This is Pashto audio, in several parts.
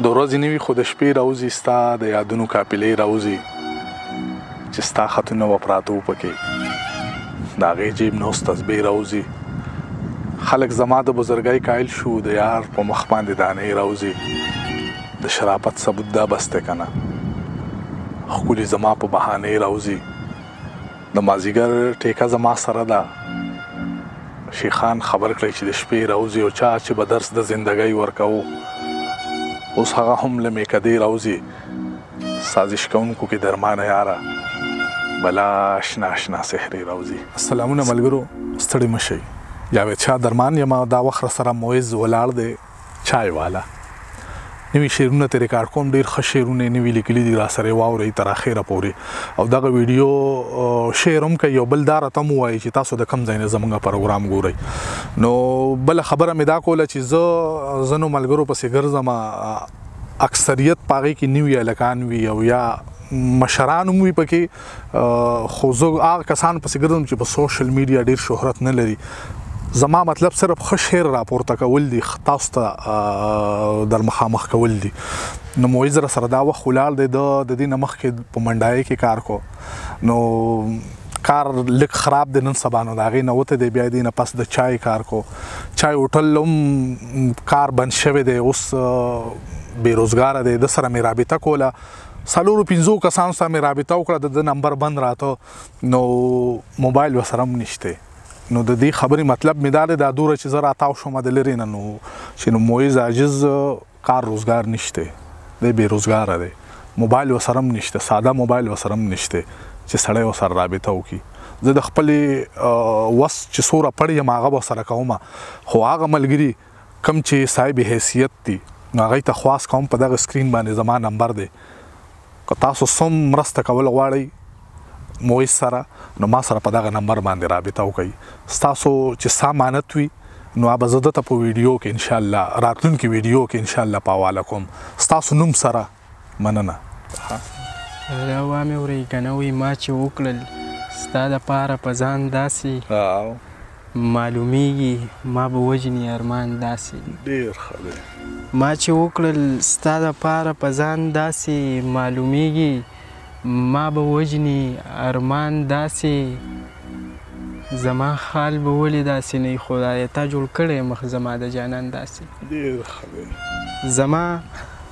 د ورځې نه وي خو د شپې راوځي ستا د یادونو قافلې راوځي چې ستا خطونه و پراتو پکې دا غي جیب نو تسبیح راوځي خلک زما د بزرګۍ قائل شو د یار په مخ باندې دانې راوځي د شرافت ثبوت دا بسته کنه خولي زما په بهانه راوځي د مازیګر ټیکه زما سره ده شیخان خبر کړی چې د شپې راوځي او چا چې به درس د زندګۍ ورکاو اوس هغه هم له میکدې راوځي سازش کوونکو کې درمانه یاره بلا آشنا آشنا سحری راوځي سلامونه ملګرو ستړي مشي جاوید شاه درمان یم دا وخت سره مویز ولاړ دی چای والا نوی شعرونه ته ریکارډ کوم ډیر ښه شعرونه نوی لیکلي دي را سره واوري تر اخره پوري او دغه ویډیو شعر هم کوي او بل دار ته مو وایي چې تاسو د کم ځای نه زمونږ پروګرام ګورئ نو بل خبره مې دا کوله چې زه زنو ملګرو پسې ګرځم اکثریت پاغي کې نیو یا لکان وی او یا مشران هم وی پکې خو زه هغه کسان پسې ګرځم چې په سوشل میډیا ډیر شهرت نه لري زما مطلب صرف ښه شعر راپورته کول دي تاسو ته در مخامخ کول دي نو موعز را سره دا وخت ولاړ دی د دې نمخ کې په منډای کې کار کو نو کار لک خراب دی نن سبا نو دا غي نه وته دی بیا دې نه پس د چای کار کو چای هوټل لم کار بند شوی دی اوس بیروزګار دی د سره مې رابطه کوله څلورو پنځو کسانو سره مې رابطه وکړه د د نمبر بند راته نو موبایل وسره هم نشته نو د دې خبرې مطلب مې دا دی دا دوره چې زه راتاو شوم د لرې نه نو چې نو معز عاجز کار روزګار نشته دی بې روزګاره دی موبایل وسره هم نشته ساده موبایل وسره هم نشته چې سړی وسره رابطه وکړي زه د خپلې وس چې سوره پړې یم هغه وسره کوم خو هغه ملګري کوم چې صاحب حیثیت دي نو هغه ته خواست کوم په دغه سکرین باندې زما نمبر دی که تاسو سم مرسته کول غواړئ مویس سره نو ما سره په دغه نمبر باندې رابطه وکړئ تاسو چې سامانت وي نو به زه دته په ویډیو کې ان شاء الله راتلونکي ویډیو کې ان شاء الله په حواله کوم تاسو نوم سره مننه. ها دا وامې ورې کنه وی ما چې وکړل ستا د پاره په ځان داسې معلومیږي ما به وجني ارمان داسې ډیر ښه دی ما چې وکړل ستا د پاره په ځان داسې معلومیږي ما به وجني ارمان داسې زما خال به ولې داسې نه خدای تا جوړ کړی مخ زما د جانان داسې ډیر ښه دی زما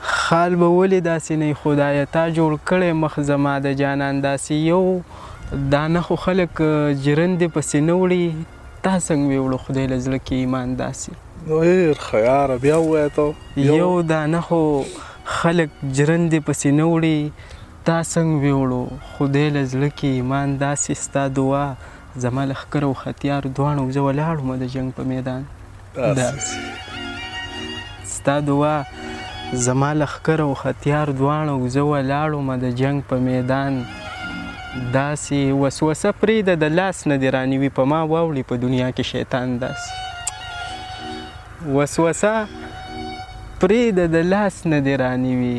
خال به ولې داسې نه وي خدایه تا جوړ کړی مخ زما د جانان داسې یو دانه خو خلک جرندې پسې نه وړي تا څنګ وې وړو خدای له زړه کې ایمان داسې ډېر ښه یاره بیا ووایه ته یو دانه خو خلک جرندې پسې نه وړي تا څنګ وې وړو خدای له زړه کې ایمان داسې ستا دعا زما لښکر او ختیار دواړو زه ولاړم د جنګ په میدان داسې ستا دعا زما لښکر او ختیار دواړو زه ولاړم د جنګ په میدان داسې وسوسه پرېږده د لاس نه دې رانیوي په ما واوړي په دنیا کې شیطان داسې وسوسه پرېږده د لاس نه دې رانیوي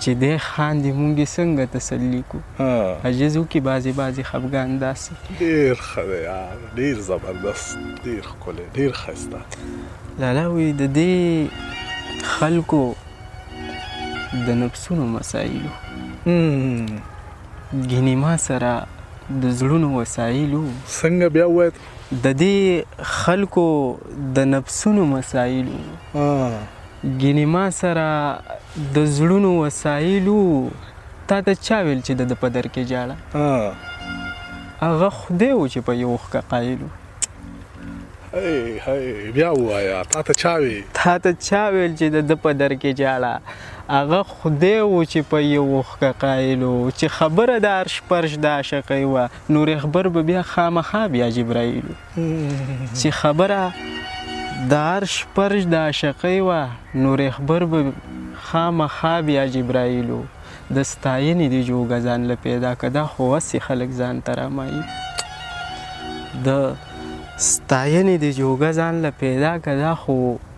چی دی خاندی مونږ یی څنګه تسلی کو عجز وکی بعضی بعضی خپګان داسی. ډیر ښه دی یار ډیر زبردست ډیر ښکلی ډیر ښایسته. لالا وی د دی خلکو د نفسونو مسایلو ګینی ما سره د زړونو وسایلو. څنګه بیا ووایه. د دی خلکو د نفسونو مسایلو ګینې ما سره د زړونو وسایل وو تاته چا ویل چې د ده په در کې ژاړه هغه خدای و چې په یو اوښکه قایل وو هی هی بیا وایا تاته چا وی تاته چا ویل چې د ده په در کې ژاړه هغه خدای و چې په یو اوښکه قایل وو چې خبره د عرش پرش د عاشقۍ وه نو رهبر به بیا خامخا بیا جبرایل چی خبره د عرش پرش د عاشقۍ وه نو رهبر به خامخا بیا جبراییل و د ستاینی دی جوګه ځان له پیدا که دا خو هسی خلک ځان ته رامایی د ستاینی دی جوګه ځان له پیدا که دا خو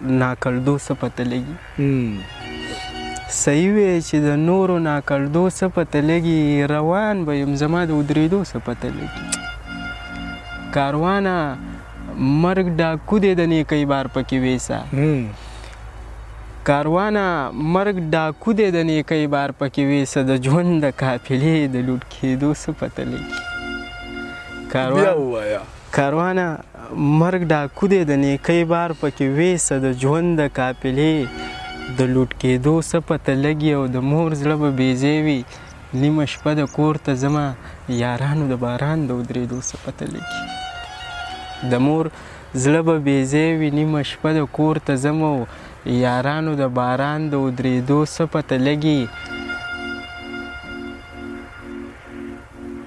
ناکړدو څه پته لګي صحیح وې چې د نورو ناکړدو څه پته لګي روان به يم زما د ودرېدو څه پته لګي کاروانه مرګ ډاکو دې د نیکۍ بار پکې وېسا کاروانه مرګ ډاکو دې د نیکۍ بار پکې وېسا د ژوند د قافلې د لوټ کېدو څه پته لګي کاروان کاروانه مرګ ډاکو دی د نیکۍ بار پکې وېسه د ژوند د قافلې د لوټ کېدو څه پته لګي او د مور زړه به بې ځای وي نیمه شپه د کور ته ځمه یارانو د باران د ودرېدو څه پته لګي د مور زړه به بې ځای وي نیمه شپه د کور ته ځم او یارانو د باران د ودرېدو څه پته لګي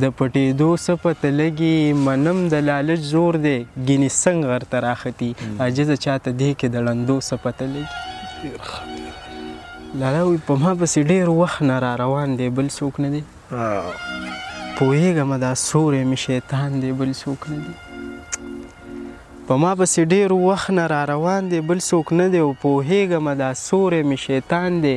د پټیدو څه پته لګي منم د لالچ زور دی ګینې څنګه غرته راختي عاجزه چاته دی کې د ړندو څه پته لګي لالا وي په ما پسې ډېر وخت نه را روان دی بل څوک نه دی پوهېږم دا سوری مې شیطان دی بل څوک نه دی په ما پسې ډېر وخت نه را روان دی بل څوک نه دی او پوهېږم دا سوری مې شیطان دی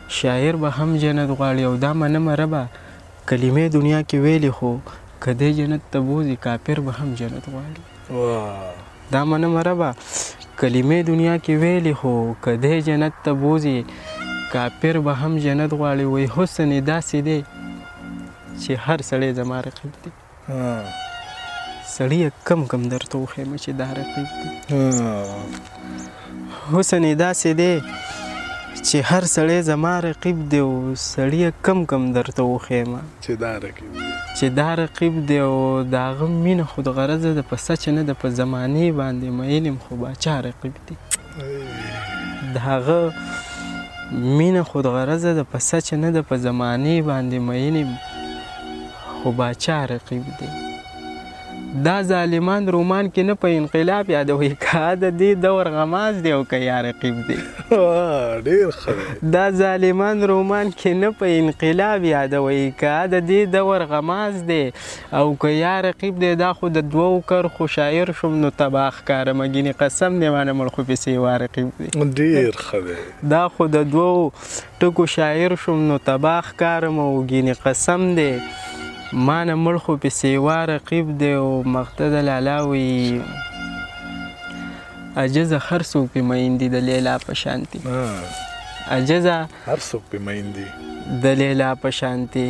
شاعر به هم جنت غواړي او دا منمه ربه کلمه دنیا کې ویلې خو که دی جنت ته بوزي کافر به هم جنت غواړي دا منمه ربه کلمه دنیا کې ویلې خو که دی جنت ته بوزي کافر به هم جنت غواړي وای حسن داسې دی چې هر سړی زما رقیب دی سړیه کم کم درته وښیم چې دا رقیب دی حسن یې داسې دی چې هر سړی زما رقیب دی او سړیه کم کم درته وښیم چې دا رقیب دی چې دا رقیب دی او د هغه مینه خو د غرضه ده په سچ نه ده په زمانې باندې مین یم خو باچا رقیب دی د هغه مینه خود غرضه ده په سچ نه ده په زمانه باندې مینه خو باچا رقیب دی دا ظالمان رومان کې نه په انقلاب یادوي که د دې دور غماز دی او که یا رقیب دی ډیر ښه دا ظالمان رومان کې نه په انقلاب یادوي که د دې دور غماز دی او که یا رقیب دی دا خو د دوو کرښو شاعر شوم نو تباه ښکارم ګینې قسم دی مانه مړ خو پسې یوا رقیب دی ډیر ښه دی دا خو د دوو ټکو شاعر شوم نو تباه ښکارم او ګینې قسم دی مانه مړ خو پسې یوا رقیب دی او مقتد لالا وی عجز خرڅو په مین دي د لیلا په شانتي عجز هر څوک پې مئین دي. د لیلا په شانتې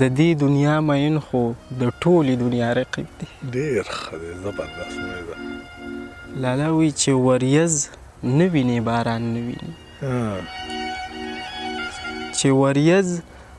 د دې دنیا مئین خو د ټولې دنیا رقیب دي. ډیر ښه دی زبردست مي ده. لالا وي چې وریځ نه وینې باران نه وینې. چې وریځ.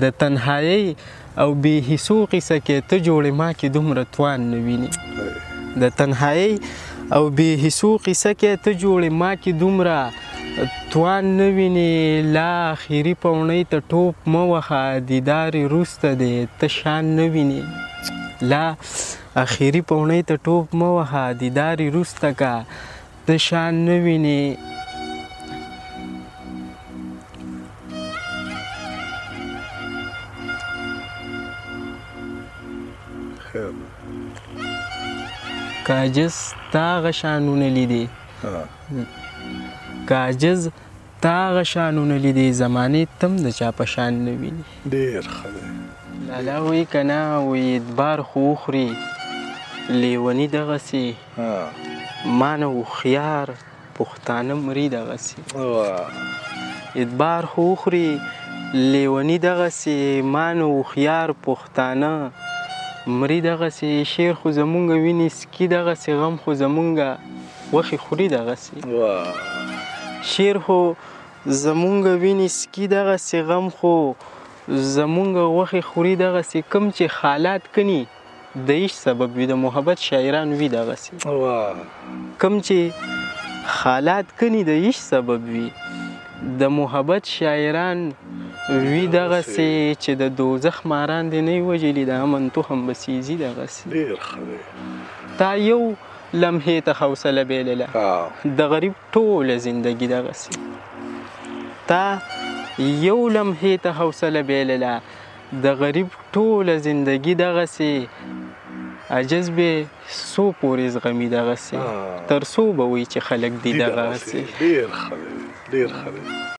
د تنهایۍ او بې حسو قصه کې ته جوړې ما کې دومره توان نه ویني د تنهایۍ او بې حسو قصه کې ته جوړې ما کې دومره توان نه ویني لا اخیری پونۍ ته ټوپ مه وهه دیدار روسته دی ته شان نه ویني لا اخیری پونۍ ته ټوپ مه وهه دیدار روسته که د شا نه وینې کاجز تا غشانونه لیدي کاجز تا غشانونه لیدي زمانه تم د چا په شان نه ویني ډیر خدای لالا وی کنا وی ادبار خو خوري لیونی دغه سي مانه هوښیار پښتانه مري دغسي ادبار خو وخوري لیوني دغسي مانه هوښیار پښتانه مري دغسي شعر خو زمونږ ویني سکي دغسي غم خو زمونږ وخي خوري دغسي شعر خو زمونږ ویني سکي دغسي غم خو زمونږ وخي خوري دغسي کوم چې خالات کني د عشق سبب وي د محبت شاعران وي دغسې کوم چې حالات کني د عشق سبب وي د محبت شاعران وي دغسې چې د دوزخ ماران دې نه وژلي د امن تخم به سیزي دغسې تا یو لمحې ته حوصله بېلله د غریب ټوله زندګي دغسې تا یو لمحې ته حوصله بېلله د غریب ټوله زندګی دغسې عجز به سو پورې زغمی دغسې تر سو به وی چې خلک دی دغسې. ډیر ښه دی ډیر ښه دی.